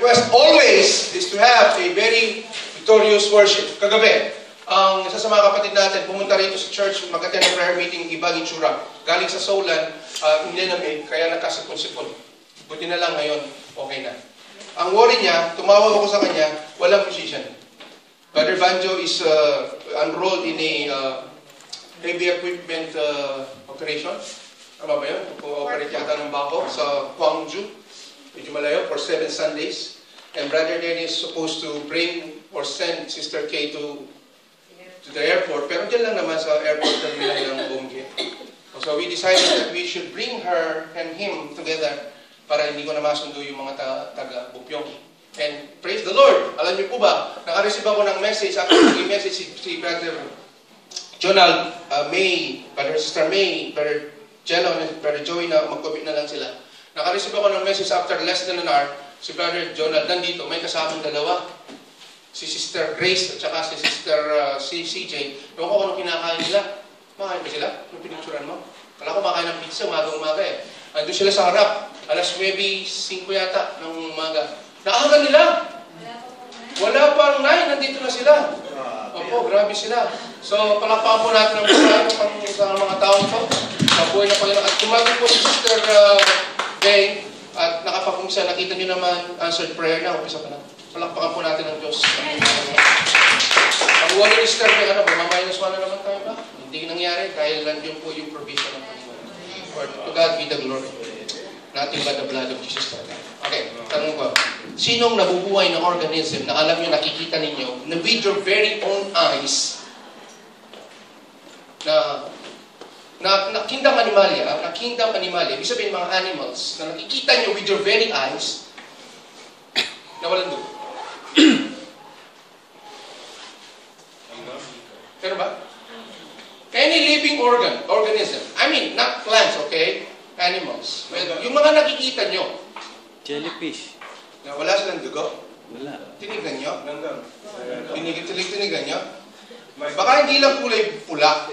request always is to have a very victorious worship. Kagabi, ang isa sa mga kapatid natin, pumunta rito sa church, mag-attend ng prayer meeting, ibang itsura. Galing sa Soulan, uh, hindi namin, kaya nagkasipon-sipon. Buti na lang ngayon, okay na. Ang worry niya, tumawag ako sa kanya, walang musician. Brother Banjo is uh, enrolled in a uh, heavy equipment uh, operation. Tama ba yun? Po-operate yata ng bako sa Gwangju. Medyo malayo for seven Sundays. And Brother Dennis is supposed to bring or send Sister Kay to to the airport. Pero dyan lang naman sa airport terminal ng Bongge. So we decided that we should bring her and him together para hindi ko na masundo yung mga ta- taga Bupyong. And praise the Lord! Alam niyo po ba, nakareceive ako ng message, actually yung message si, si Brother Jonald, uh, May, Brother Sister May, Brother Jello, and Brother Joey na mag-commit na lang sila. Nakareceive ako ng message after less than an hour, si Brother Jonald nandito, may kasamang dalawa. Si Sister Grace at saka si Sister uh, si CJ. Ewan ko anong kinakain nila. Makain ba sila? Anong pinicturan mo? Kala ko makain ng pizza, umaga-umaga eh. Andun sila sa harap. Alas 9.05 yata ng umaga. Naaga nila. Wala pang 9, nandito na sila. Opo, grabe sila. So, palakpakan po natin ang sa mga taong to. Sa buhay ng Panginoon. At tumagin po si Sister uh, Bay at nakapagkumisa, nakita niyo naman answered prayer na. Umpisa pa na. Palakpakan po natin ang Diyos. Ang ni Sister Bay, ano ba? Maminus one na naman tayo ba? Hindi nangyari dahil nandiyon po yung provision ng Panginoon. For to God be the glory. Nothing but the blood of Jesus Christ. Okay, tanong ko. Sinong nabubuhay ng organism na alam nyo, nakikita ninyo, na with your very own eyes, na na, na kingdom animalia, na kingdom animalia, ibig sabihin mga animals, na nakikita nyo with your very eyes, na walang dugo. Pero ba? Any living organ, organism, I mean, not plants, okay? Animals. Well, yung mga nakikita nyo, Jellyfish. na wala silang dugo, Wala. tinignan nyo, tinignan, tinignan nyo, baka hindi lang kulay pula,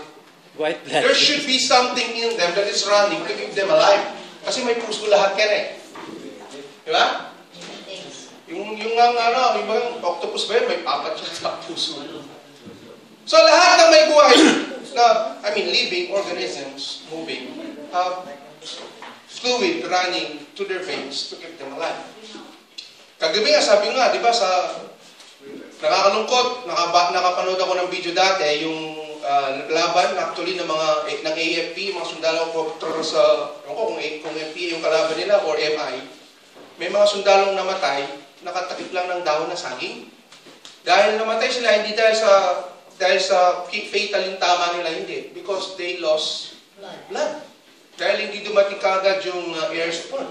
White blood. There should be something in them that is running to keep them alive. Kasi may puso lahat yan eh. Di ba? Yung, yung ang ano, yung bang octopus ba yun? May apat siya sa puso. So lahat ng may buhay na, I mean, living organisms moving, have fluid running to their veins to keep them alive. Kagabi nga, sabi nga, di ba, sa nakakalungkot, nakaba, nakapanood ako ng video dati, yung uh, laban actually ng mga eh, ng AFP, mga sundalo ko sa ko kung, kung AFP yung kalaban nila or MI. May mga sundalong namatay, nakatakip lang ng dahon na saging. Dahil namatay sila hindi dahil sa dahil sa fatal yung tama nila hindi because they lost blood. Dahil hindi dumating kagad yung uh, air support.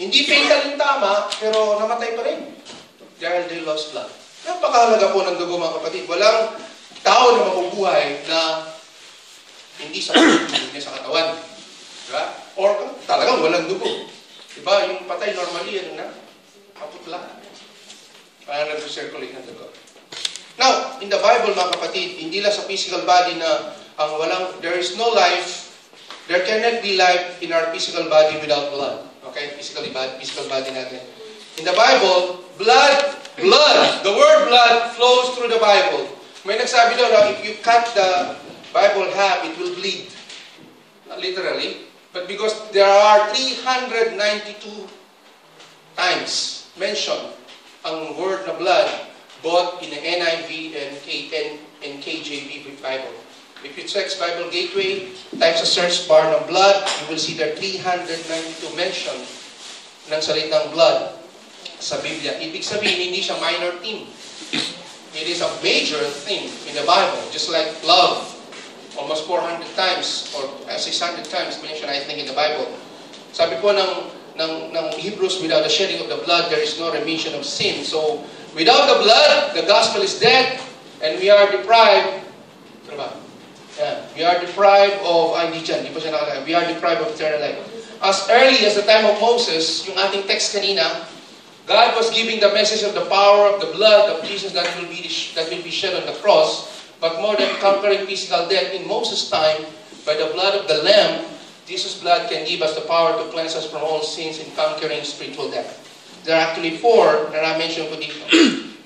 Hindi fatal yung tama, pero namatay pa rin. Dahil they lost blood. Napakahalaga po ng dugo mga kapatid. Walang tao na mabubuhay na hindi sa niya sa katawan. Diba? Or talagang walang dugo. Diba? Yung patay normally, ano na? Kaputla. Para nag-circulate ng dugo. Now, in the Bible mga kapatid, hindi lang sa physical body na ang walang, there is no life, there cannot be life in our physical body without blood. Okay? Physical body, physical body natin. In the Bible, blood, blood, the word blood flows through the Bible. May nagsabi daw na if you cut the Bible half, it will bleed. Not literally. But because there are 392 times mentioned ang word na blood both in the NIV and, K, and, and KJV Bible. If you check Bible Gateway, type sa search bar ng blood, you will see there 392 mention ng salitang blood sa Biblia. Ibig sabihin, hindi siya minor theme. It is a major theme in the Bible, just like love. Almost 400 times or 600 times mentioned, I think, in the Bible. Sabi po ng, ng, ng Hebrews, without the shedding of the blood, there is no remission of sin. So, without the blood, the gospel is dead, and we are deprived. Ano ba? Yeah. We are deprived of, ay hindi dyan, hindi pa siya nakalagay. We are deprived of eternal life. As early as the time of Moses, yung ating text kanina, God was giving the message of the power of the blood of Jesus that will be that will be shed on the cross. But more than conquering physical death in Moses' time, by the blood of the Lamb, Jesus' blood can give us the power to cleanse us from all sins and conquering spiritual death. There are actually four na na-mention ko dito.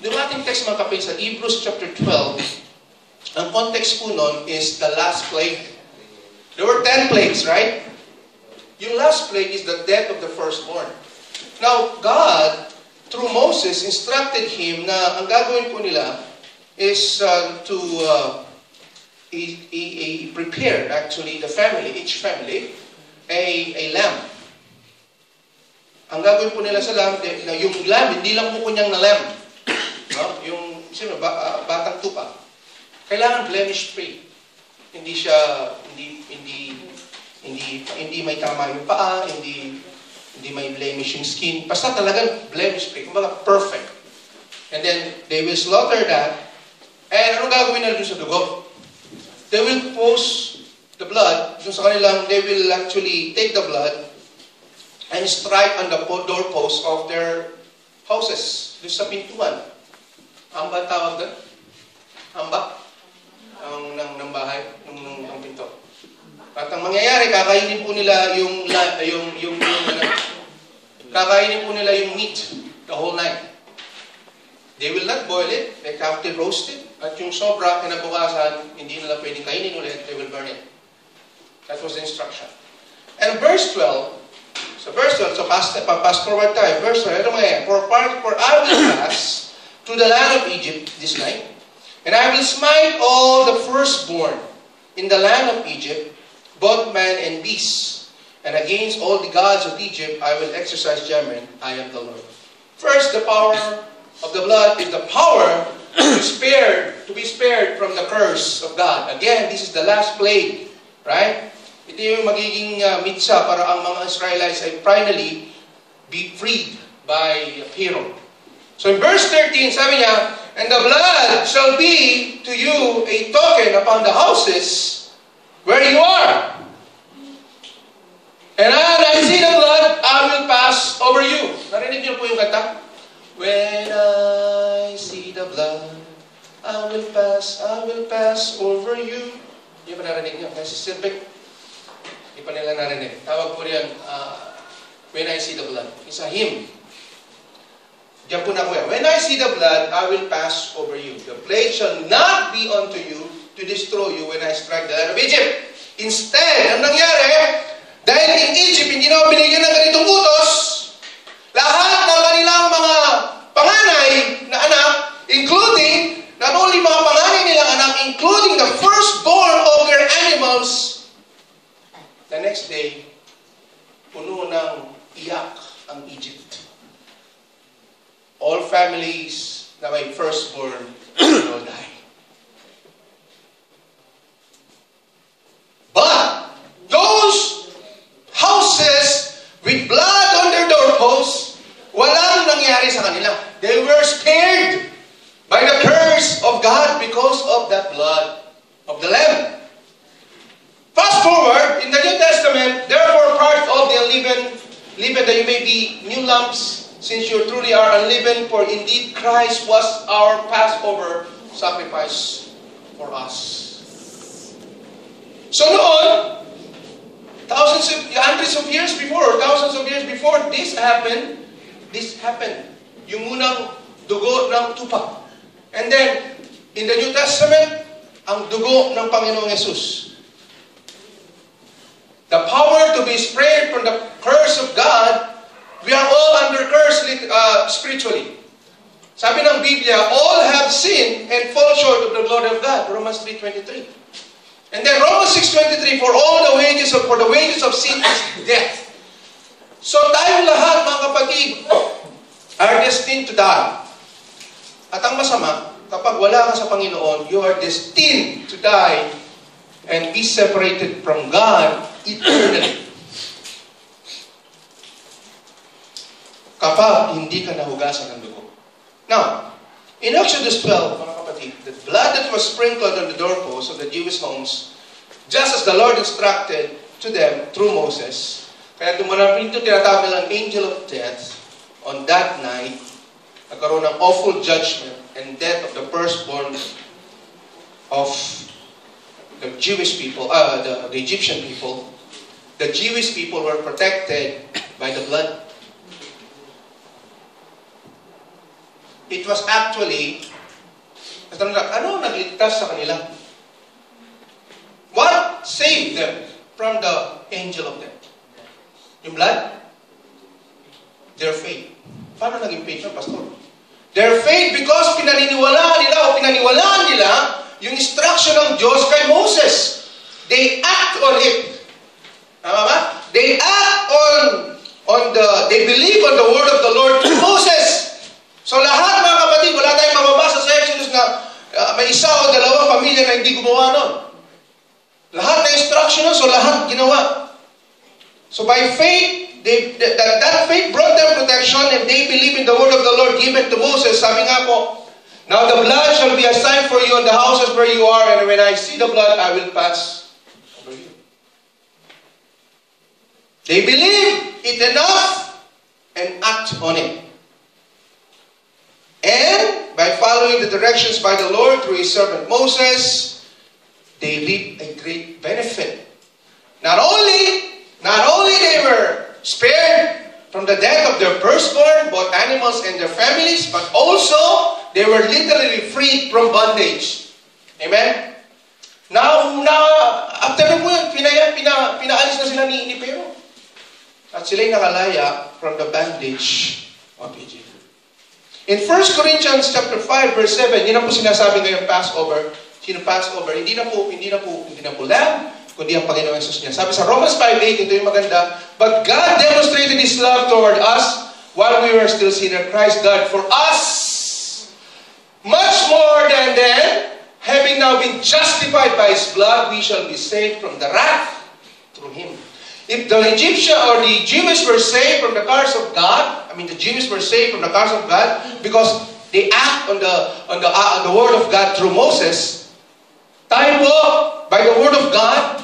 Yung ating text mga kapatid sa Hebrews chapter 12, ang context po nun is the last plague. There were 10 plagues, right? Yung last plague is the death of the firstborn. Now, God, through Moses, instructed him na ang gagawin po nila is uh, to uh, prepare actually the family, each family, a, a lamb. Ang gagawin po nila sa lamb, eh, na yung lamb, hindi lang po kunyang na lamb. No? Yung, sino, ba, ah, batang tupa. Kailangan blemish free. Hindi siya, hindi, hindi, hindi, hindi may tama yung paa, hindi, hindi may blemish yung skin. Basta talagang blemish free. Kumbaga, perfect. And then, they will slaughter that. And anong gagawin nila dun sa dugo? They will post the blood, dun sa kanilang, they will actually take the blood and strike on the po- doorpost of their houses, dun sa pintuan. Amba tawag doon? Amba? Ang ng, ng bahay, ng, ng, ng pinto. At ang mangyayari, kakainin po nila yung, yung, yung, yung, ano, kakainin po nila yung meat the whole night. They will not boil it, they have to roast it. At yung sobra, kinabukasan, hindi nila pwedeng kainin ulit, they will burn it. That was the instruction. And verse 12, so verse 12, so pa- pass forward tayo. Verse 12, ito yan. For, part, for I will pass to the land of Egypt this night, and I will smite all the firstborn in the land of Egypt, both man and beast. And against all the gods of Egypt I will exercise judgment. I am the Lord. First, the power of the blood is the power to spared, to be spared from the curse of God. Again, this is the last plague, right? Ito yung magiging uh, mitsa para ang mga Israelites ay finally be freed by Pharaoh. So in verse 13, sabi niya, And the blood shall be to you a token upon the houses where you are. Narinig niyo po yung kanta? When I see the blood, I will pass, I will pass over you. Ba narinig niyo? Kasi Sir Beck, hindi pa nila narinig. Tawag po riyan, uh, When I see the blood. It's a hymn. Diyan po na kuya. When I see the blood, I will pass over you. The plague shall not be unto you to destroy you when I strike the land of Egypt. Instead, ang nangyari, dahil in Egypt, hindi na binigyan ng ganitong utos, lahat ng kanilang mga panganay na anak, including, not only mga panganay nilang anak, including the firstborn of their animals, the next day, puno ng iyak ang Egypt. All families na may firstborn will die. But those houses with blood on their doorposts, walang nangyari sa kanila. They were spared by the curse of God because of that blood of the Lamb. Forward, in the New Testament, therefore part of the unleavened, leaven that you may be new lumps, since you truly are unleavened, for indeed Christ was our Passover sacrifice for us. So noon, thousands of, hundreds of years before, or thousands of years before this happened, this happened. Yung unang dugo ng tupa. And then, in the New Testament, ang dugo ng Panginoong Yesus. The power to be spared from the curse of God, we are all under curse uh, spiritually. Sabi ng Biblia, all have sinned and fall short of the glory of God. Romans 3.23. And then Romans 6.23, for all the wages of, for the wages of sin is death. So tayo lahat, mga kapatid, are destined to die. At ang masama, kapag wala ka sa Panginoon, you are destined to die and be separated from God eternally. Kapag hindi ka nahugasan ng dugo. Now, in Exodus 12, mga kapatid, the blood that was sprinkled on the doorposts of the Jewish homes, just as the Lord instructed to them through Moses, kaya dumanap ito tinatawag nilang angel of death on that night, nagkaroon ng awful judgment and death of the firstborn of the Jewish people, uh, the, the Egyptian people. The Jewish people were protected by the blood. it was actually, ano nagligtas sa kanila? What saved them from the angel of death? Yung blood? Their faith. Paano naging faith yun, Pastor? Their faith because pinaniniwalaan nila o pinaniwalaan nila yung instruction ng Diyos kay Moses. They act on it. Tama ba? They act on on the they believe on the word of the Lord to Moses. So lahat mga kapatid, wala tayong mababasa sa Exodus na uh, may isa o dalawang pamilya na hindi gumawa nun. Lahat na instruction so lahat ginawa. So by faith, they, that, that faith brought them protection and they believe in the word of the Lord given to Moses. Sabi nga po, Now the blood shall be a sign for you on the houses where you are, and when I see the blood, I will pass They believe it enough and act on it. And by following the directions by the Lord through his servant Moses, they reap a great benefit. Not only, not only they were spared from the death of their firstborn, both animals and their families, but also they were literally freed from bondage. Amen? Now, na, after na po pinaya, pina, pinaalis na sila ni, ni. At sila'y nakalaya from the bandage of Egypt. In 1 Corinthians chapter 5 verse 7, yun ang po sinasabi ngayong Passover. Sino Passover? Hindi na po, hindi na po, hindi na po lamb, kundi ang Panginoon Jesus niya. Sabi sa Romans 5.8, ito yung maganda, But God demonstrated His love toward us while we were still sinners. Christ died for us. Much more than then, having now been justified by His blood, we shall be saved from the wrath through Him. If the Egyptian or the Jewish were saved from the curse of God, I mean the Jews were saved from the curse of God because they act on the on the uh, on the word of God through Moses. Tayo po, by the word of God,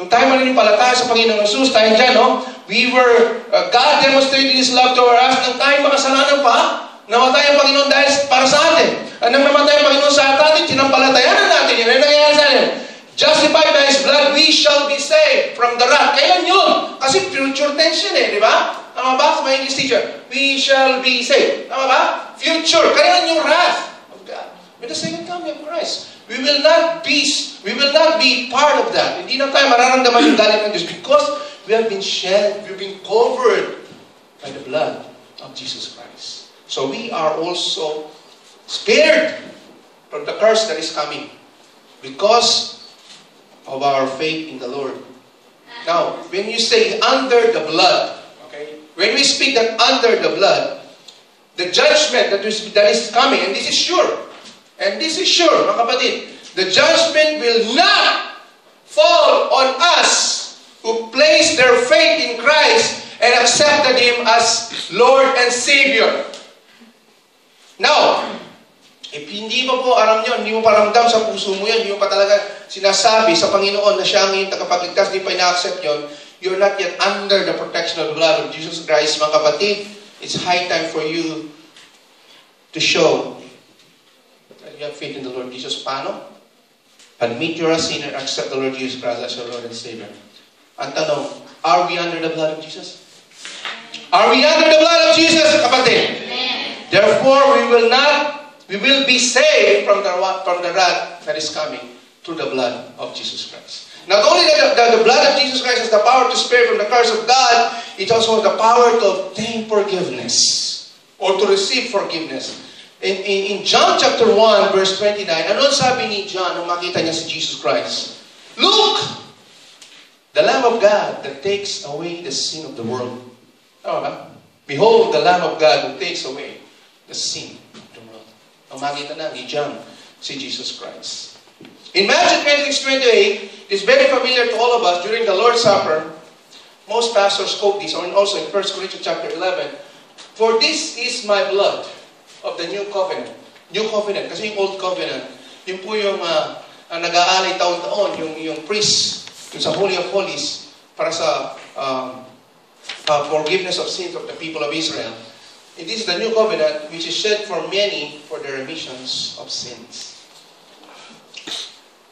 nung tayo maninimpalataya sa Panginoong Jesus, tayo dyan, no? We were, uh, God demonstrated His love toward us nang tayo makasalanan pa, namatay ang Panginoon dahil para sa atin. At nang namatay ang Panginoon sa atin, tinampalatayanan natin yun. Ano nangyayari sa atin? Justified by His blood, we shall saved from the wrath. Kailan yun? Kasi future tense yun eh, di ba? Tama ba? Sa mga English teacher, we shall be saved. Tama ba? Future. Kailan yung wrath of God? With the second coming of Christ. We will not be, we will not be part of that. Hindi na tayo mararamdaman yung galit ng Diyos because we have been shed, we've been covered by the blood of Jesus Christ. So we are also spared from the curse that is coming because of our faith in the Lord. Now, when you say under the blood, okay, when we speak that under the blood, the judgment that is, that is coming, and this is sure, and this is sure, mga kapatid, the judgment will not fall on us who place their faith in Christ and accepted Him as Lord and Savior. Now, if hindi mo po alam nyo, hindi mo pa ramdam sa puso mo yan, hindi mo pa talaga sinasabi sa Panginoon na siya ang iyong tagapagligtas, hindi pa ina-accept yun, you're not yet under the protection of the blood of Jesus Christ. Mga kapatid, it's high time for you to show that you have faith in the Lord Jesus. Paano? Admit you're a sinner, accept the Lord Jesus Christ as your Lord and Savior. Ang tanong, are we under the blood of Jesus? Are we under the blood of Jesus, kapatid? Therefore, we will not, we will be saved from the, from the wrath that is coming through the blood of Jesus Christ. Not only that the, the blood of Jesus Christ has the power to spare from the curse of God, it also has the power to obtain forgiveness or to receive forgiveness. In, in, in John chapter 1, verse 29, ano sabi ni John nung makita niya si Jesus Christ? Look! The Lamb of God that takes away the sin of the world. Tama ba? Behold, the Lamb of God who takes away the sin of the. Ang makita na ni John, si Jesus Christ. In Matthew 26, 28, it is very familiar to all of us during the Lord's Supper. Most pastors quote this, and also in 1 Corinthians chapter 11. For this is my blood of the new covenant. New covenant, kasi yung old covenant, yun po yung uh, ang nag-aalay taon-taon, yung, yung priest, yung sa Holy of Holies, para sa um, uh, forgiveness of sins of the people of Israel. It is the new covenant which is shed for many for the remissions of sins.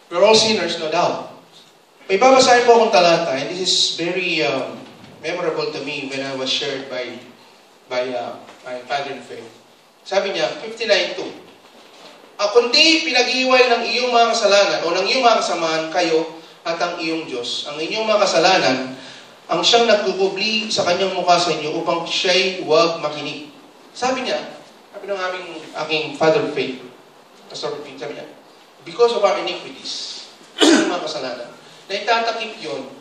We're all sinners, no doubt. May babasahin po akong talata, and this is very um, memorable to me when I was shared by by uh, my father in faith. Sabi niya, 59.2. Ah, kundi pinag-iway ng iyong mga kasalanan o ng iyong mga kasamahan kayo at ang iyong Diyos. Ang inyong mga kasalanan, ang siyang nagkukubli sa kanyang mukha sa inyo upang siya'y huwag makinig. Sabi niya, sabi ng aming, aking father of faith, Pastor Pete, sabi niya, because of our iniquities, ang mga kasalanan, na itatakip yun,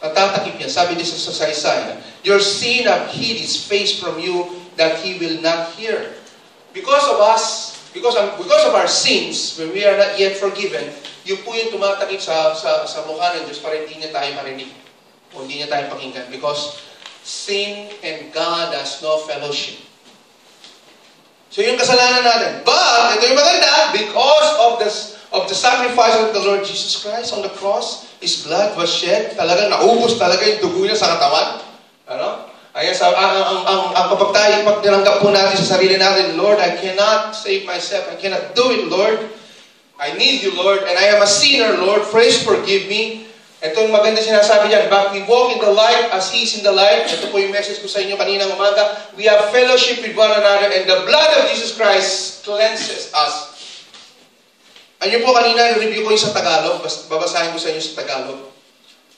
at tatakip niya, sabi din sa sa Isaiah, Your sin have hid his face from you that he will not hear. Because of us, because of, because of our sins, when we are not yet forgiven, yun po yung tumatakip sa, sa, sa mukha ng Diyos para hindi niya tayo marinig. O hindi niya tayo pakinggan. Because sin and God has no fellowship. So yung kasalanan natin. But, ito yung maganda, because of the, of the sacrifice of the Lord Jesus Christ on the cross, His blood was shed, talagang naubos talaga yung dugo niya sa katawan. Ano? Ayan, sa, ang, ang, ang, ang kapag tayo, pag nilanggap po natin sa sarili natin, Lord, I cannot save myself. I cannot do it, Lord. I need you, Lord, and I am a sinner, Lord. Please forgive me. Ito yung maganda sinasabi niya, but we walk in the light as He is in the light. Ito po yung message ko sa inyo kaninang umaga. We have fellowship with one another and the blood of Jesus Christ cleanses us. Ano po kanina, review ko yung sa Tagalog. Babasahin ko sa inyo sa Tagalog.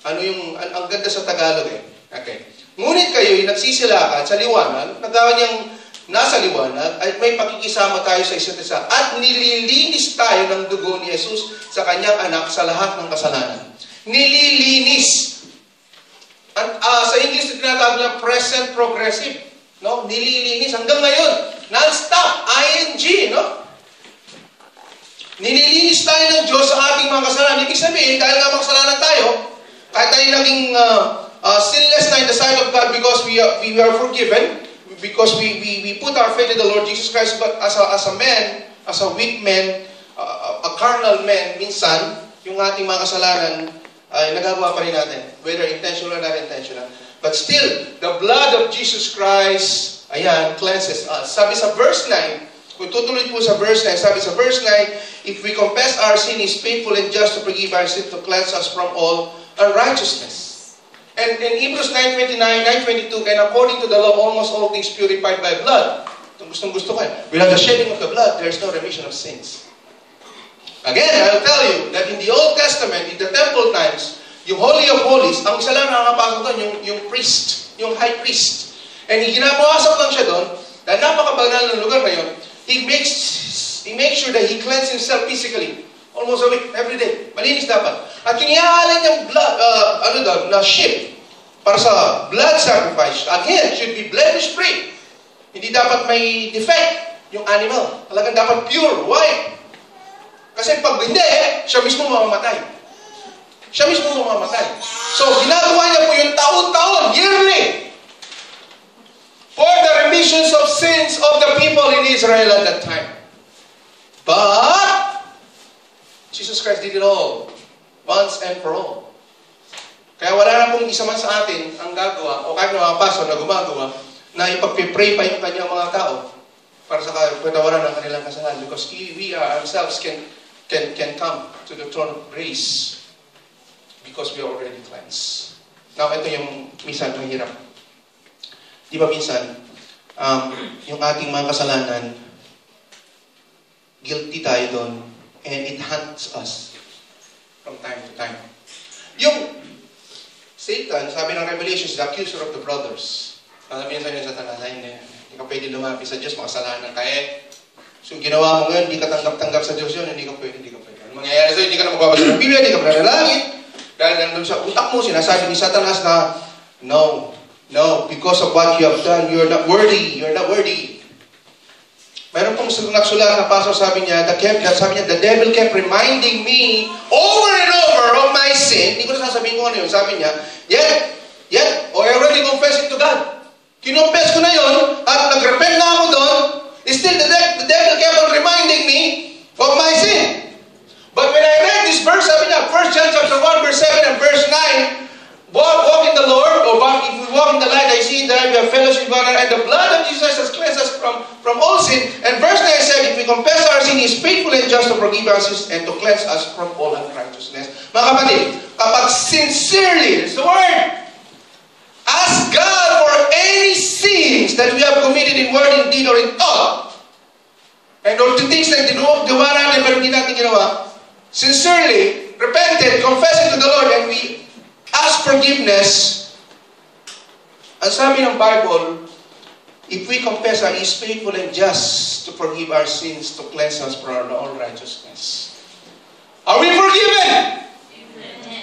Ano yung, ang, ang ganda sa Tagalog eh. Okay. Ngunit kayo yung nagsisilakan sa liwanag, nagawa niyang nasa liwanag, at may pakikisama tayo sa isa't isa. At nililinis tayo ng dugo ni Jesus sa kanyang anak sa lahat ng kasalanan. Nililinis. At uh, sa English, tinatawag na present progressive. No? Nililinis hanggang ngayon. Non-stop. ING. No? Nililinis tayo ng Diyos sa ating mga kasalanan. Ibig sabihin, dahil nga makasalanan tayo, kahit tayo naging uh, uh, sinless na in the sight of God because we are, we are forgiven, because we, we, we put our faith in the Lord Jesus Christ, but as a, as a man, as a weak man, uh, a carnal man, minsan, yung ating mga kasalanan, ay nagagawa pa rin natin, whether intentional or not intentional. But still, the blood of Jesus Christ, ayan, cleanses us. Sabi sa verse 9, kung tutuloy po sa verse 9, sabi sa verse 9, If we confess our sin, is faithful and just to forgive our sin, to cleanse us from all unrighteousness. And in Hebrews 9.29, 9.22, and according to the law, almost all things purified by blood. Itong gustong gusto ko eh. Without the shedding of the blood, there is no remission of sins. Again, I'll tell you that in the Old Testament, in the temple times, yung Holy of Holies, ang isa lang nakakapasok doon, yung, yung priest, yung high priest. And ginapawasok lang siya doon, dahil napakabanal ng lugar na he makes, he makes sure that he cleanses himself physically. Almost a week, every day. Malinis dapat. At kinihahalin niyang blood, uh, ano daw, na sheep para sa blood sacrifice. Again, should be blemish free. Hindi dapat may defect yung animal. Talagang dapat pure, white. Kasi pag hindi, siya mismo mamamatay. Siya mismo mamamatay. So, ginagawa niya po yung taon-taon, yearly, for the remissions of sins of the people in Israel at that time. But, Jesus Christ did it all, once and for all. Kaya wala na pong isa man sa atin ang gagawa, o kahit mga pastor na gumagawa, na ipag-pray pa yung kanyang mga tao para sa katawaran ng kanilang kasalanan because we ourselves can can can come to the throne of grace because we are already cleansed. Now, ito yung minsan mahirap. Di ba minsan, um, yung ating mga kasalanan, guilty tayo doon, and it haunts us from time to time. Yung Satan, sabi ng Revelation, is the accuser of the brothers. Alam niyo sa inyo sa tanan, hindi, hindi ka pwede lumapit sa Diyos, makasalanan ka eh. So, ginawa mo ngayon, hindi ka tanggap-tanggap sa Diyos yun, hindi ka pwede, hindi ka pwede. Ano mangyayari sa'yo, hindi ka na magbabasa ng Biblia, hindi ka mananalangin. Dahil nandun sa utak mo, sinasabi ni Satanas na, no, no, because of what you have done, you're not worthy, you're not worthy. Mayroon pong nagsulat na pastor, sabi niya, the kept, sabi niya, the devil kept reminding me over and over of my sin. Hindi ko na sasabihin ko ano yun. Sabi niya, yet, yet, oh, I already confessed it to God. Kinumpes ko na yun, at nag-repent na ako doon, still the, the devil kept on reminding me of my sin. But when I read this verse, sabi niya, 1 John chapter 1, verse 7 and verse 9, walk, walk in the Lord, or walk, if we walk in the light, I see that we have fellowship with and the blood of Jesus has cleansed us from, from all sin. And verse 9 said, if we confess our sin, He is faithful and just to forgive us and to cleanse us from all unrighteousness. Mga kapag sincerely, it's the word, ask God for that we have committed in word, in deed, or in thought, and or to things na dinuwa, diwa natin pero hindi natin ginawa, sincerely, repented, confessed to the Lord, and we ask forgiveness, ang sabi ng Bible, if we confess our, He is faithful and just to forgive our sins, to cleanse us from all righteousness. Are we forgiven?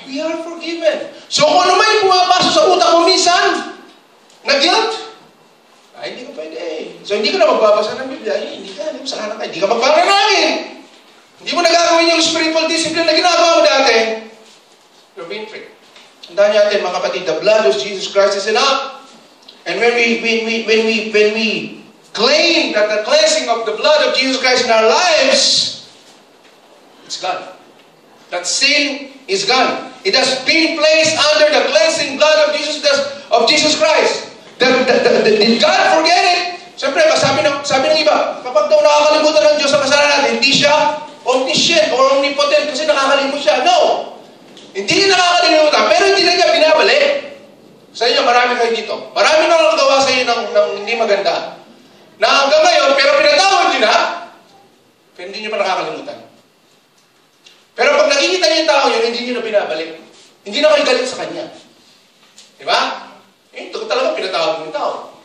We are forgiven. So kung ano man pumapasok sa utak mo minsan, na guilt, ay, hindi ka pwede eh. So hindi ka na magbabasa ng Biblia, ay, hindi ka, hindi mo sa anak ka, hindi ka magpanalangin. Hindi mo nagagawin yung spiritual discipline na ginagawa mo dati. You're being tricked. Tandaan natin mga kapatid, the blood of Jesus Christ is enough. And when we, when we, when we, when we claim that the cleansing of the blood of Jesus Christ in our lives, it's gone. That sin is gone. It has been placed under the cleansing blood of Jesus of Jesus Christ. The, the, the, did God forget it? Siyempre, sabi ng, sabi ng iba, kapag daw nakakalimutan ng Diyos ang kasalanan hindi siya omniscient or omnipotent kasi nakakalimut siya. No! Hindi niya nakakalimutan, pero hindi na niya binabalik. Sa inyo, marami kayo dito. Marami nang nagawa sa inyo ng, ng hindi maganda. Na hanggang ngayon, pero pinatawad niyo na, pero hindi niyo pa nakakalimutan. Pero pag nakikita niyo yung tao yun, hindi niyo na binabalik. Hindi na kayo galit sa kanya. Di ba? Eh, ito talaga pinatawag yung tao.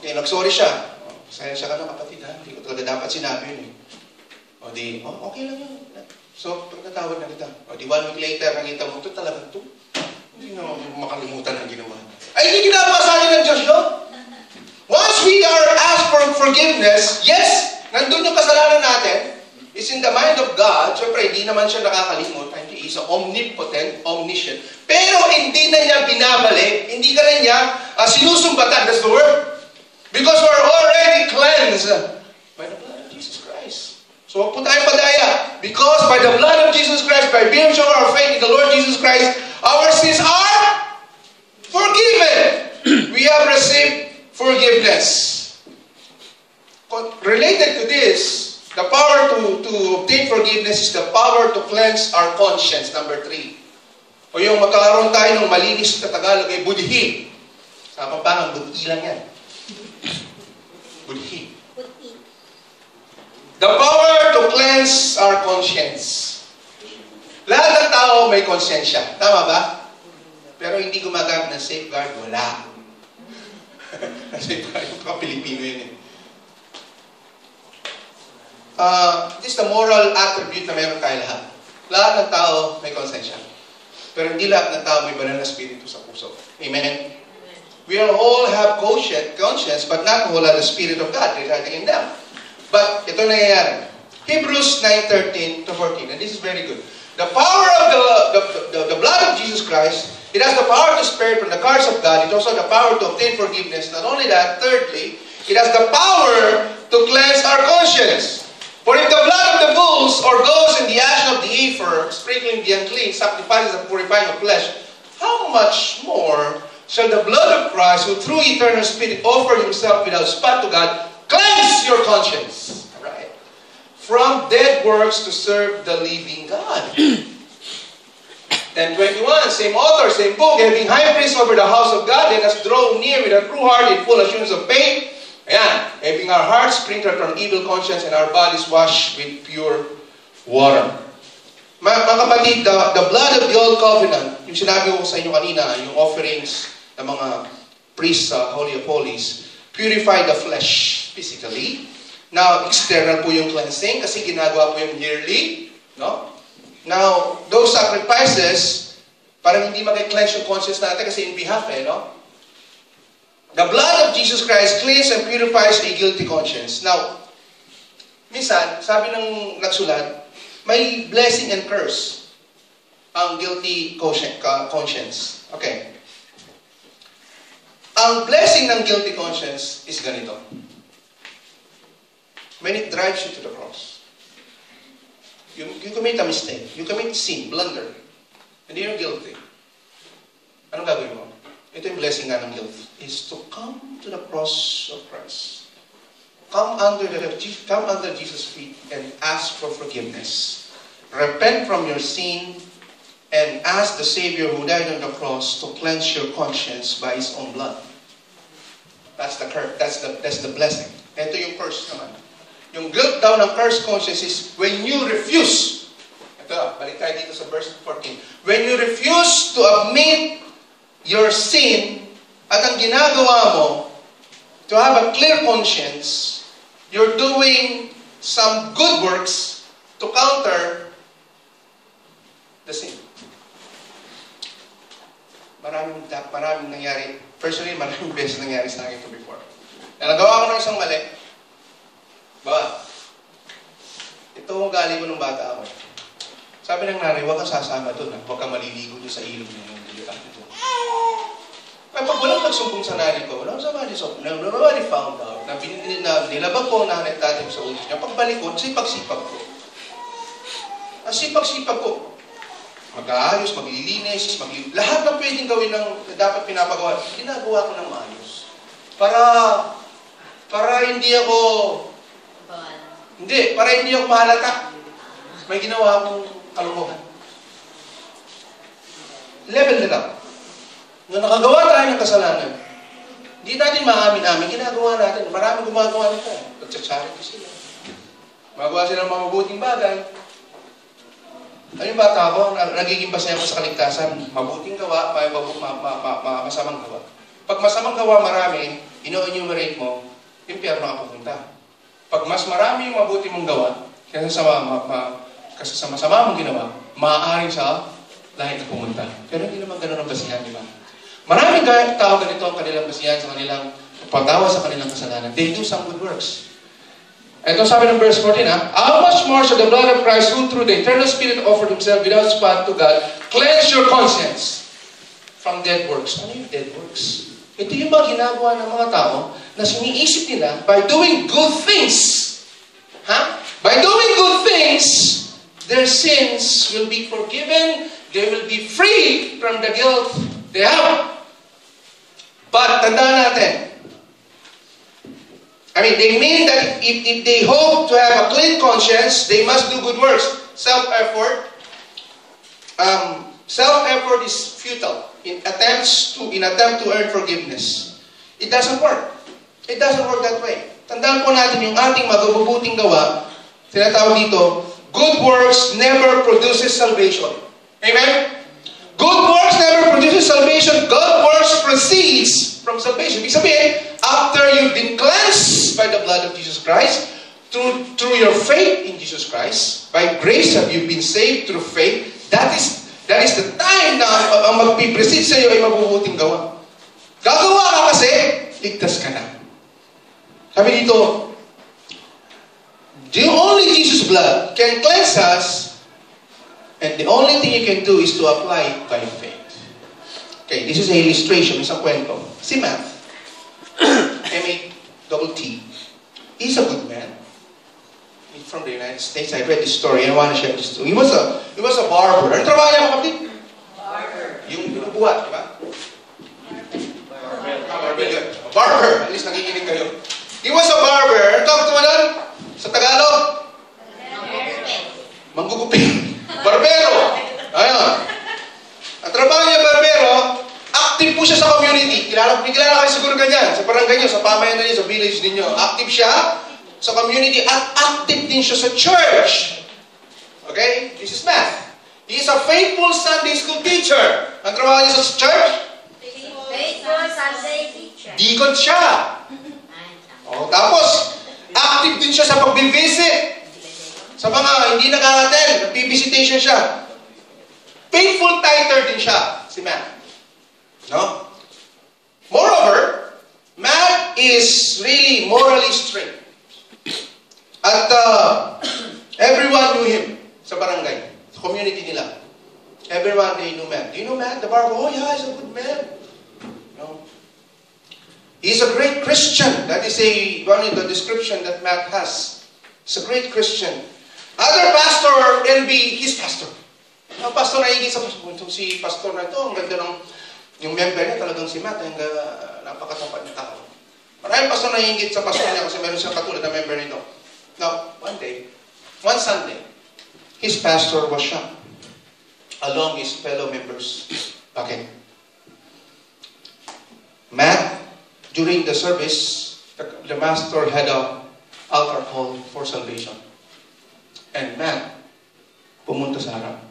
Okay, nag-sorry siya. Oh, Pasensya ka na kapatid ha. Hindi ko talaga dapat sinabi yun eh. O di, oh, okay lang yun. So, pag natawag na kita. O di, one week later, nakita mo, ito talaga ito. Hindi na makalimutan ang ginawa. Ay, hindi ginagawa sa akin ng Diyos yun. Once we are asked for forgiveness, yes, nandun yung kasalanan natin, is in the mind of God. Siyempre, hindi naman siya nakakalimot. He is omnipotent, omniscient. Pero hindi na niya binabalik, hindi ka na niya uh, sinusumbatan. That's the word. Because we're already cleansed by the blood of Jesus Christ. So, huwag po tayo padaya. Because by the blood of Jesus Christ, by being sure our faith in the Lord Jesus Christ, our sins are forgiven. we have received forgiveness. Related to this, The power to, to obtain forgiveness is the power to cleanse our conscience, number three. O yung magkakaroon tayo ng malinis na Tagalog ay budhi. Sa Pampangan, budhi lang yan. Budhi. The power to cleanse our conscience. Lahat ng tao may konsensya. Tama ba? Pero hindi gumagamit ng safeguard, wala. safeguard, yung Pilipino yun eh. Uh, this is the moral attribute na meron tayo lahat. Lahat ng tao may konsensya. Pero hindi lahat ng tao may banal na spirito sa puso. Amen? We all have conscience, conscience but not all have the Spirit of God residing in them. But ito nangyayari. Hebrews 9.13 to 14. And this is very good. The power of the, the, the, the blood of Jesus Christ, it has the power to spare from the curse of God. It also the power to obtain forgiveness. Not only that, thirdly, it has the power to cleanse our conscience. For if the blood of the bulls or goats and the ash of the heifer, sprinkling the unclean, sacrifices and purifying of flesh, how much more shall the blood of Christ, who through eternal Spirit offered himself without spot to God, cleanse your conscience, right, from dead works to serve the living God. 1021, same author, same book, having high priest over the house of God, let us draw near with a true heart in full assurance of faith, Ayan. Having our hearts sprinkled from evil conscience and our bodies washed with pure water. Mga, mga kapatid, the, the blood of the old covenant, yung sinabi ko sa inyo kanina, yung offerings ng mga priests sa Holy of Holies, purify the flesh physically. Now, external po yung cleansing kasi ginagawa po yung yearly. No? Now, those sacrifices, parang hindi mag-cleanse yung conscience natin kasi in behalf eh, no? The blood of Jesus Christ cleans and purifies a guilty conscience. Now, minsan, sabi ng nagsulat, may blessing and curse ang guilty conscience. Okay. Ang blessing ng guilty conscience is ganito. When it drives you to the cross, you, you commit a mistake, you commit sin, blunder, and you're guilty. Anong gagawin mo? Ito yung blessing nga ng guilt, is to come to the cross of Christ. Come under, the, come under Jesus' feet and ask for forgiveness. Repent from your sin and ask the Savior who died on the cross to cleanse your conscience by His own blood. That's the curse. That's the, that's the blessing. Ito yung curse naman. Yung guilt daw ng cursed conscience is when you refuse. Ito, balik tayo dito sa verse 14. When you refuse to admit your sin at ang ginagawa mo to have a clear conscience, you're doing some good works to counter the sin. Maraming, maraming nangyari. Personally, maraming beses nangyari sa akin ito before. Na nagawa ko ng isang mali, ba, ito ang galing ko nung bata ako. Sabi ng nanay, huwag kang sasama doon. Ha? Huwag kang maliligo doon sa ilog doon. Kaya pag walang nagsumbong sa nanay ko, somebody, so, nobody found out na, bin, na nilabag ko ang nanay at tatay sa ulo niya. Pagbalik ko, sipag-sipag ko. Ang sipag-sipag ko. Mag-aayos, maglilinis, maglilinis. Lahat ng pwedeng gawin ng na dapat pinapagawa, ginagawa ko ng maayos. Para, para hindi ako hindi, para hindi ako mahalata. May ginawa akong kalokohan. Level it up. Nung nakagawa tayo ng kasalanan, hindi natin maamin-amin, ginagawa natin. Maraming gumagawa nito. Nagtsatsarit sila. Magawa sila ng mga mabuting bagay. Ano yung bata ko, nagiging basaya ko sa kaligtasan, mabuting gawa, may ma, ma, ma, ma, masamang gawa. Pag masamang gawa marami, ino-enumerate mo, impyerno ka pupunta. Pag mas marami yung mabuti mong gawa, kaysa sa, ma, ma, kasi sa masama mong ginawa, maaari sa lahat na pumunta. Pero hindi naman ganun ang basihan, di ba? Maraming tao ganito ang kanilang basihan sa kanilang patawa sa kanilang kasalanan. They do some good works. Ito sabi ng verse 14 ha, How much more shall the blood of Christ, who through the eternal Spirit offered Himself without spot to God, cleanse your conscience from dead works. Ano yung dead works? Ito yung mga ginagawa ng mga tao na siniisip nila by doing good things. Ha? By doing good things, their sins will be forgiven, they will be free from the guilt they have. But tandaan natin, I mean, they mean that if, if they hope to have a clean conscience, they must do good works. Self-effort. Um, self-effort is futile in attempts to in attempt to earn forgiveness. It doesn't work. It doesn't work that way. Tandaan po natin yung ating magabubuting gawa, tinatawag dito, good works never produces salvation. Amen? Good works never produces salvation. Good works proceeds from salvation. Ibig sabihin, after you've been cleansed by the blood of Jesus Christ, through, through your faith in Jesus Christ, by grace have you been saved through faith, that is that is the time na ang magpipresid sa iyo ay mabubuting gawa. Gagawa ka kasi, ligtas ka na. Sabi dito, the only Jesus blood can cleanse us and the only thing you can do is to apply it by faith. Okay, this is an illustration, isang kwento. Si Matt, M-A-T-T, he's a good man. He's from the United States. I read this story and I want to share this story. He was a, he was a barber. Ano trabaho niya kapatid? Barber. Yung binubuhat, di ba? Barber. Barber. Barber. At least nakikinig kayo. He was a barber. Village ninyo. Active siya sa community at active din siya sa church. Okay? This is math. He is a faithful Sunday school teacher. Ang trabaho niya sa church? Faithful Sunday teacher. Deacon siya. Oh, tapos, active din siya sa pag-visit. Sa mga hindi nakaka-attend, nag-visitation siya. Faithful tither din siya, si Matt. No? Moreover, Matt is really morally straight. At uh, everyone knew him sa barangay, community nila. Everyone they knew Matt. Do you know Matt? The barber, oh yeah, he's a good man. No? He's a great Christian. That is a one of the description that Matt has. He's a great Christian. Other pastor will be his pastor. Ang pastor na higit sa pastor, si pastor na ito, ang ganda ng yung member niya talagang si Matt, ang uh, napakatapat na tao. Maraming pastor na higit sa pastor niya kasi meron siyang katulad na member nito. Now, one day, one Sunday, his pastor was shot along his fellow members. Bakit? Matt, during the service, the master had a altar call for salvation. And Matt, pumunta sa harap.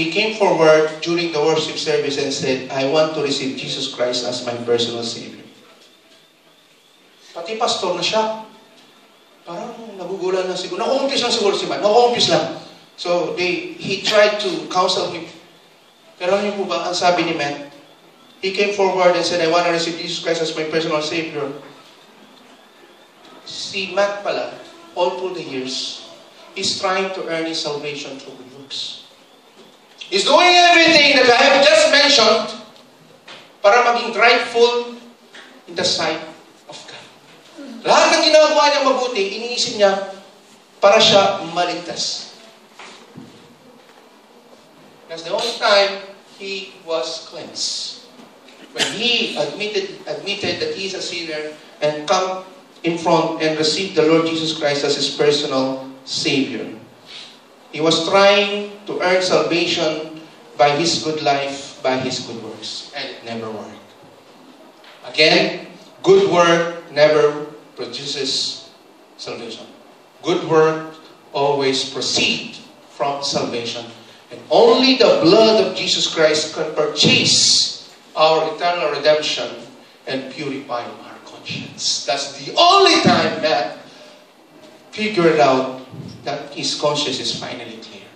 He came forward during the worship service and said, I want to receive Jesus Christ as my personal Savior. Pati pastor na siya. Parang nagugulan na siguro. Nakuumpis lang siguro si Matt. Nakuumpis lang. So, they, he tried to counsel him. Pero ano po ba, ang sabi ni Matt, he came forward and said, I want to receive Jesus Christ as my personal Savior. Si Matt pala, all through the years, is trying to earn his salvation through good works. He's doing everything that I have just mentioned para maging rightful in the sight of God. Lahat ng ginagawa niya mabuti, iniisip niya para siya maligtas. That's the only time he was cleansed. When he admitted, admitted that he is a sinner and come in front and received the Lord Jesus Christ as his personal Savior. He was trying to earn salvation by his good life, by his good works, and it never worked. Again, good work never produces salvation. Good work always proceed from salvation. And only the blood of Jesus Christ can purchase our eternal redemption and purify our conscience. That's the only time that figured out that his conscience is finally clear.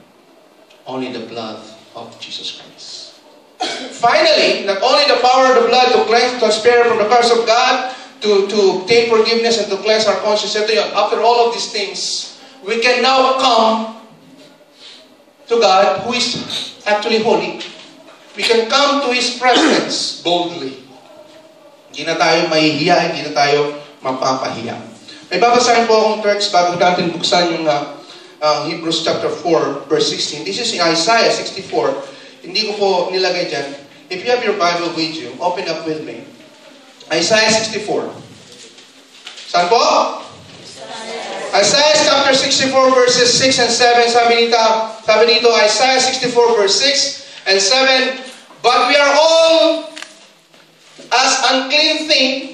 Only the blood of Jesus Christ. finally, not only the power of the blood to cleanse, to spare from the curse of God, to, to take forgiveness and to cleanse our conscience. After all of these things, we can now come to God who is actually holy. We can come to His presence boldly. Hindi na tayo mahihiya, hindi na tayo mapapahiya. May babasahin po akong text bago natin buksan yung uh, uh, Hebrews chapter 4, verse 16. This is in Isaiah 64. Hindi ko po nilagay dyan. If you have your Bible with you, open up with me. Isaiah 64. Saan po? Isaiah chapter 64 verses 6 and 7. Sabi nito, sabi nito Isaiah 64 verse 6 and 7. But we are all as unclean thing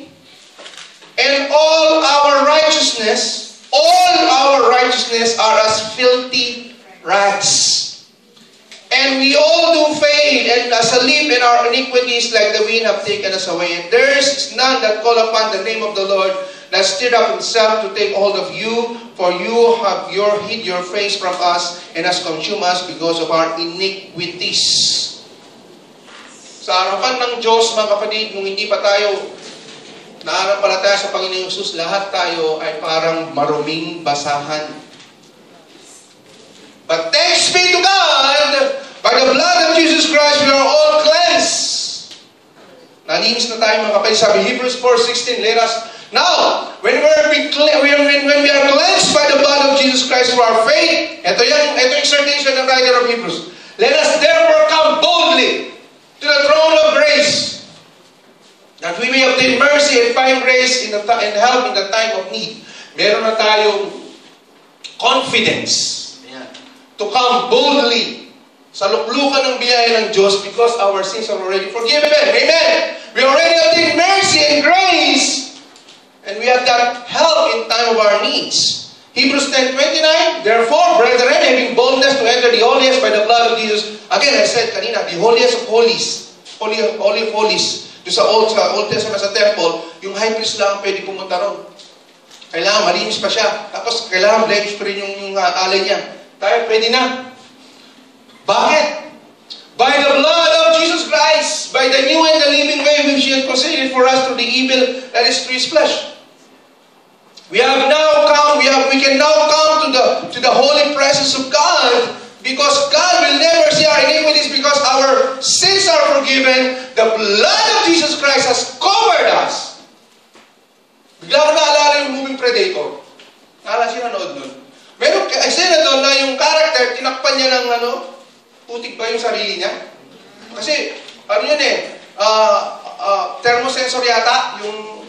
And all our righteousness, all our righteousness are as filthy rags. And we all do fade, and as a leaf in our iniquities, like the wind, have taken us away. And there is none that call upon the name of the Lord, that stirred up himself to take hold of you, for you have your hid your face from us, and has consumed us because of our iniquities. Sa harapan ng Diyos, mga kapatid, kung hindi pa tayo naanampalataya sa Panginoong Yesus, lahat tayo ay parang maruming basahan. But thanks be to God, by the blood of Jesus Christ, we are all cleansed. Nalinis na tayo mga kapatid. Sabi Hebrews 4.16, let us, now, when we are, when, when we are cleansed by the blood of Jesus Christ through our faith, ito yung, ito yung exhortation ng writer of Hebrews, let us therefore come boldly to the throne of grace That we may obtain mercy and find grace in the and help in the time of need. Meron na tayong confidence Ayan. to come boldly sa luklukan ng biyaya ng Diyos because our sins are already forgiven. Amen! We already obtain mercy and grace and we have got help in time of our needs. Hebrews 10.29 Therefore, brethren, having boldness to enter the holiest by the blood of Jesus. Again, I said kanina, the holiest of holies. Holy, holy of holies. Yung sa Old, sa Old Testament sa temple, yung high priest lang pwede pumunta ron. Kailangan malinis pa siya. Tapos kailangan blemish pa rin yung, yung uh, alay niya. Tayo pwede na. Bakit? By the blood of Jesus Christ, by the new and the living way which He has conceded for us through the evil that is through His flesh. We have now come, we have we can now come to the to the holy presence of God Because God will never see our iniquities because our sins are forgiven. The blood of Jesus Christ has covered us. Bigla ko naalala yung moving Predator. Naalala siya nanood nun. Meron, siya doon na yung character, tinakpan niya ng ano, putik ba yung sarili niya? Kasi, ano yun eh, uh, uh, thermosensor yata, yung,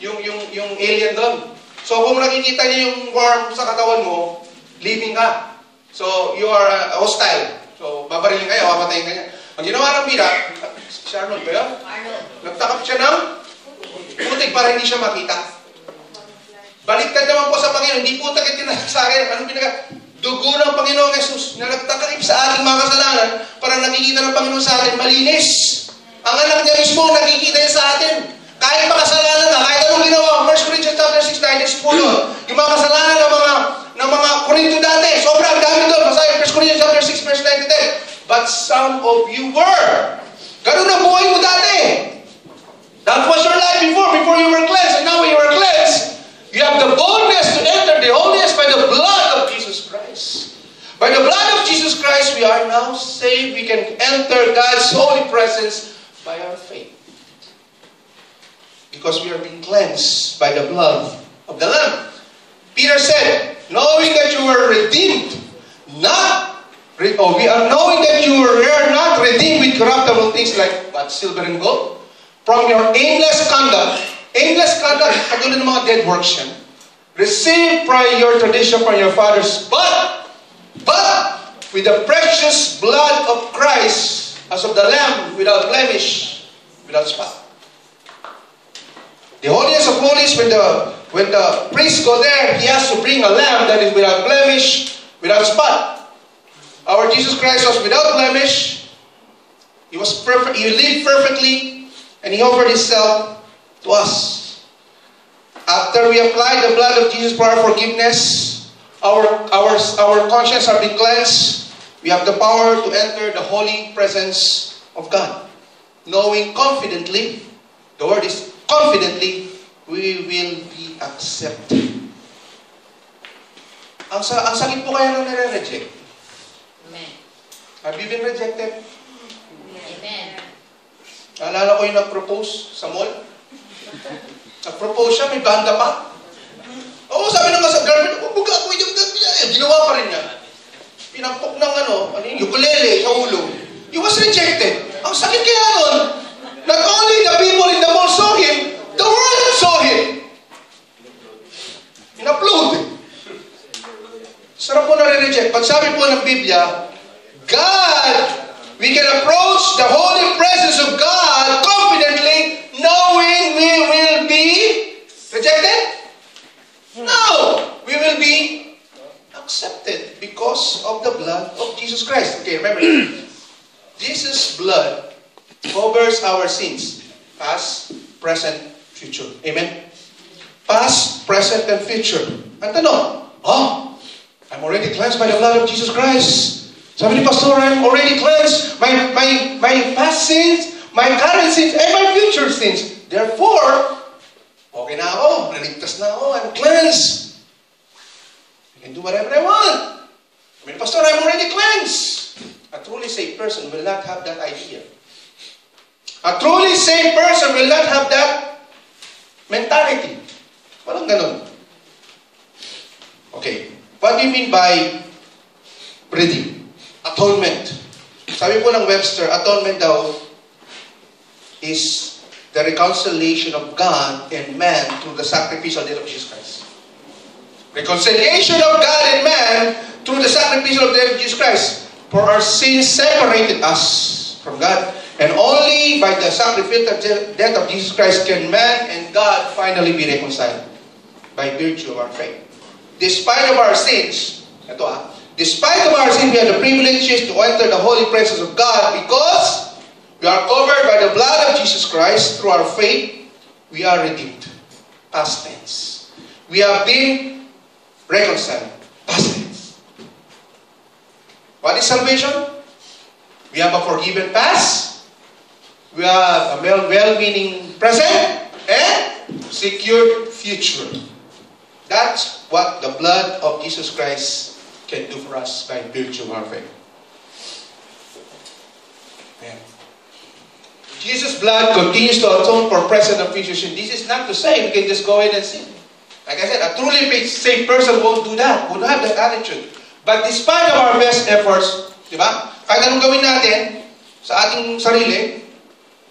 yung, yung, yung alien doon. So, kung nakikita niya yung worm sa katawan mo, living ka. So, you are uh, hostile. So, babarilin kayo, papatayin kanya. Ang ginawa ng bida, si Arnold ba yun? Arnold. Nagtakap siya ng putik para hindi siya makita. Baliktad naman po sa Panginoon, hindi po takit sa akin. Anong pinaga? Dugo ng Panginoong Jesus na nagtatakip sa ating mga kasalanan para nakikita ng Panginoon sa atin malinis. Ang anak niya mismo nakikita niya sa atin. Kahit makasalanan na, kahit anong ginawa, 1 Corinthians chapter 6, 9, po yun. Yung mga kasalanan ng mga ng mga Korinto dati, sobrang dami doon. Basahin 1 Corinthians chapter 6, verse 9 to 10. But some of you were. Ganun ang buhay mo dati. That was your life before, before you were cleansed. And now when you are cleansed, you have the boldness to enter the holiest by the blood of Jesus Christ. By the blood of Jesus Christ, we are now saved. We can enter God's holy presence by our faith. Because we are being cleansed by the blood of the Lamb. Peter said, knowing that you were redeemed, not, oh, we are knowing that you were not redeemed with corruptible things like what, silver and gold, from your aimless conduct. Aimless conduct, katulad ng mga dead works yan. Receive by your tradition from your fathers, but, but, with the precious blood of Christ, as of the Lamb, without blemish, without spot. The holiest of holies, when the when the priest go there, he has to bring a lamb that is without blemish, without spot. Our Jesus Christ was without blemish. He was perfect. He lived perfectly, and he offered himself to us. After we apply the blood of Jesus for our forgiveness, our our our conscience are been cleansed. We have the power to enter the holy presence of God, knowing confidently. The word is confidently we will be accepted. Ang, sa, ang sakit po kaya nang nare-reject. Amen. Have you been rejected? Amen. Naalala ko yung nag-propose sa mall. Nag-propose siya, may banda pa. Oo, sabi ng sa girlfriend, oh, buga ako tanong, oh, I'm already cleansed by the blood of Jesus Christ. Sabi ni Pastor, I'm already cleansed. My, my, my past sins, my current sins, and my future sins. Therefore, okay na ako. Naligtas na ako. I'm cleansed. I can do whatever I want. I mean, Pastor, I'm already cleansed. A truly saved person will not have that idea. A truly saved person will not have that mentality. Walang ganun. Okay. What do you mean by redeem? Atonement. Sabi po ng Webster, atonement daw is the reconciliation of God and man through the sacrificial death of Jesus Christ. Reconciliation of God and man through the sacrificial death of Jesus Christ. For our sins separated us from God. And only by the sacrificial death of Jesus Christ can man and God finally be reconciled by virtue of our faith. Despite of our sins, ito ah, despite of our sins, we have the privileges to enter the holy presence of God because we are covered by the blood of Jesus Christ through our faith. We are redeemed. Past tense. We have been reconciled. Past tense. What is salvation? We have a forgiven past. We have a well-meaning present and secured future. That's what the blood of Jesus Christ can do for us by virtue of our faith. Jesus' blood continues to atone for present and future sin. This is not to say we can just go in and sin. Like I said, a truly saved person won't do that, won't have that attitude. But despite of our best efforts, di ba? Kahit anong gawin natin sa ating sarili,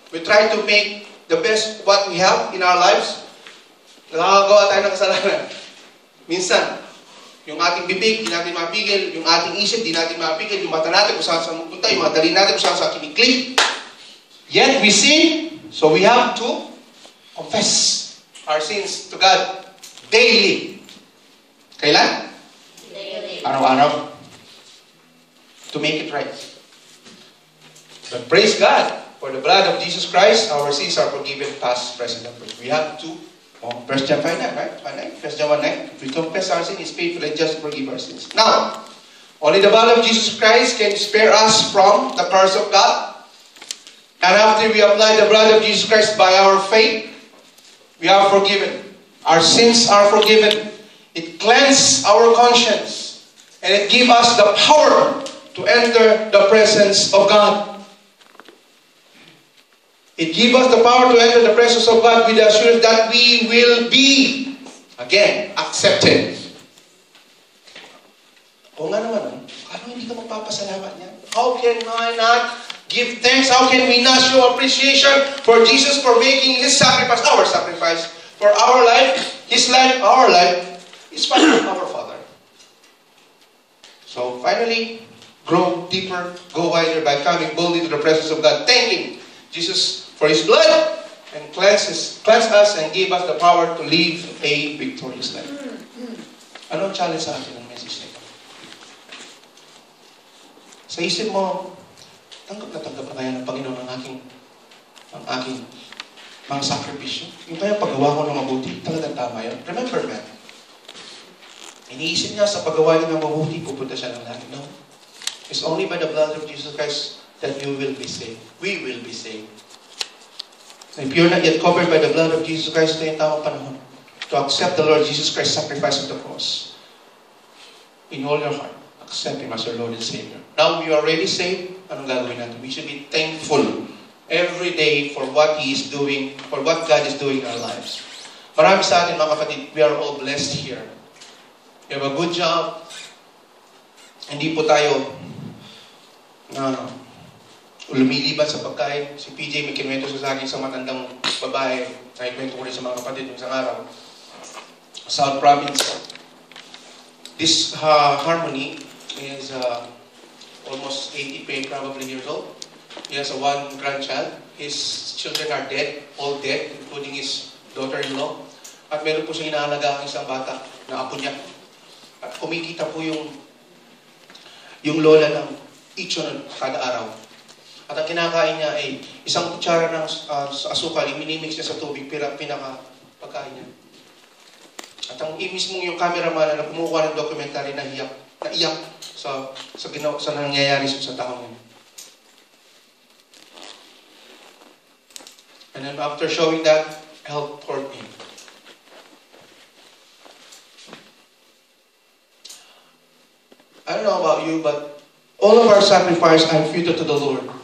we try to make the best what we have in our lives. Nakakagawa tayo ng kasalanan. Minsan, yung ating bibig, di natin mapigil. Yung ating isip, di natin mapigil. Yung mata natin kung saan saan magpunta. Yung mga dali natin kung saan saan kiniklik. Yet we sin, so we have to confess our sins to God Daily. Kailan? Daily. Araw-araw. To make it right. But praise God, for the blood of Jesus Christ, our sins are forgiven, past, present, and future. We have to, oh, 1 John 5 9, right? 5 9, 1 John 1 9. If we confess our sin, He's faithful and just to forgive our sins. Now, only the blood of Jesus Christ can spare us from the curse of God. And after we apply the blood of Jesus Christ by our faith, we are forgiven. Our sins are forgiven. It cleanses our conscience. And it gives us the power to enter the presence of God. It gives us the power to enter the presence of God with the assurance that we will be, again, accepted. O nga naman, ano? Hindi ka magpapasalamat niya? How can I not give thanks? How can we not show appreciation for Jesus for making His sacrifice, our sacrifice, for our life, His life, our life, is of our Father. So finally, grow deeper, go wider by coming boldly to the presence of God, thanking Jesus for His blood and cleanses, cleanse us and give us the power to live a victorious life. Ano ang challenge sa atin ng message na ito? Sa isip mo, tanggap na tanggap na kaya ng Panginoon ang aking ang aking mga sakripisyo. Yung kaya paggawa ko ng mabuti, talagang tama yun. Remember man, iniisip niya sa paggawa niya ng mabuti, pupunta siya ng langit. No? It's only by the blood of Jesus Christ that you will be saved. We will be saved. If you're not yet covered by the blood of Jesus Christ, yung tamang panahon to accept the Lord Jesus Christ's sacrifice on the cross. In all your heart, accept Him as your Lord and Savior. Now we are already saved, anong gagawin natin? We should be thankful every day for what He is doing, for what God is doing in our lives. Marami sa atin, mga kapatid, we are all blessed here. We have a good job. Hindi po tayo na lumiliban sa pagkain. Si PJ may kinuwento sa akin sa matandang babae. Nakikwento ko rin sa mga kapatid ng isang araw. South Province. This uh, Harmony is uh, almost 80, probably years old. He has a one grandchild. His children are dead, all dead, including his daughter-in-law. At meron po siyang inaalaga ang isang bata na apo niya. At kumikita po yung yung lola ng ichon kada araw. At ang kinakain niya ay isang kutsara ng uh, asukal, minimix niya sa tubig, pira, pinaka pagkain niya. At ang mismo yung cameraman na kumukuha ng documentary na iyak, na iyak sa, sa, ginaw, sa nangyayari sa, taong yun. And then after showing that, help poured in. I don't know about you, but all of our sacrifice are futile to the Lord.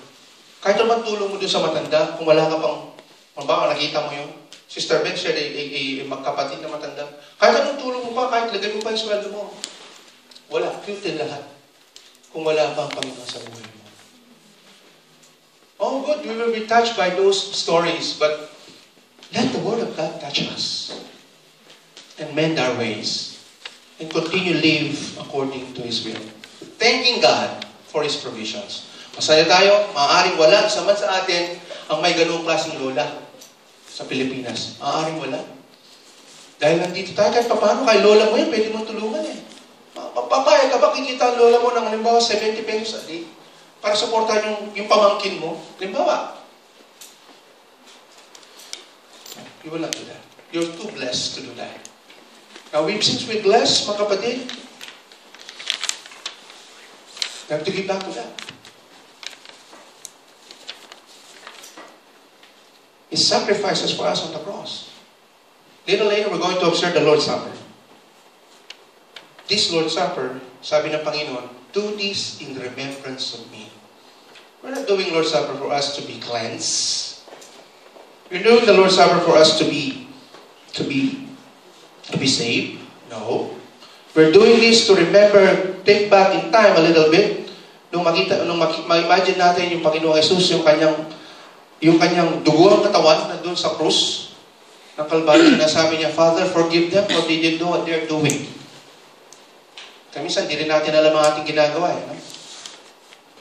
Kahit naman tulong mo dun sa matanda, kung wala ka pang, kung baka nakita mo yung Sister Ben, siya ay, ay, ay, magkapatid na matanda. Kahit anong tulong mo pa, kahit lagay mo pa yung sweldo mo, wala, futile lahat. Kung wala pa ang Panginoon sa buhay mo. Oh, good, we will be touched by those stories, but let the Word of God touch us and mend our ways and continue live according to His will. Thanking God for His provisions. Masaya tayo, maaaring wala isa man sa atin ang may ganung klaseng lola sa Pilipinas. Maaaring wala. Dahil nandito tayo, kahit paano, kay lola mo yan, pwede mong tulungan eh. Papayag ka ba, kikita ang lola mo ng halimbawa 70 pesos a day para supportahan yung, yung pamangkin mo. Halimbawa, you will not do that. You're too blessed to do that. Now, we, since we're blessed, mga kapatid, we have to give back to that. His sacrifices for us on the cross. Little later, we're going to observe the Lord's Supper. This Lord's Supper, sabi ng Panginoon, do this in remembrance of me. We're not doing Lord's Supper for us to be cleansed. We're doing the Lord's Supper for us to be, to be, to be saved. No. We're doing this to remember, take back in time a little bit. Nung makita, nung ma-imagine natin yung Panginoong Jesus, yung kanyang yung kanyang dugo ang katawan na doon sa krus ng Kalbaryo na sabi niya, Father, forgive them for they didn't know what they're doing. Kamisan, di rin natin alam ang ating ginagawa. Eh, no?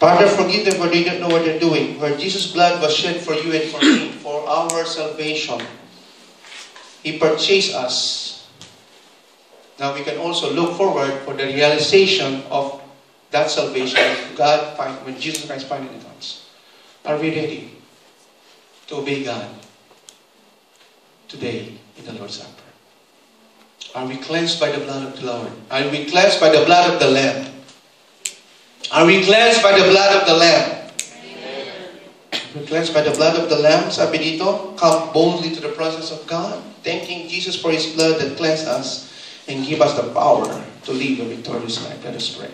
Father, forgive them for they don't know what they're doing. Where Jesus' blood was shed for you and for me, for our salvation. He purchased us Now we can also look forward for the realization of that salvation of God find, when Jesus Christ finally comes. Are we ready to obey God today in the Lord's Supper? Are we cleansed by the blood of the Lord? Are we cleansed by the blood of the Lamb? Are we cleansed by the blood of the Lamb? We're cleansed by the blood of the Lamb, sabi dito, come boldly to the presence of God, thanking Jesus for His blood that cleansed us and give us the power to live a victorious life. Let us pray.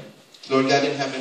Lord God in heaven,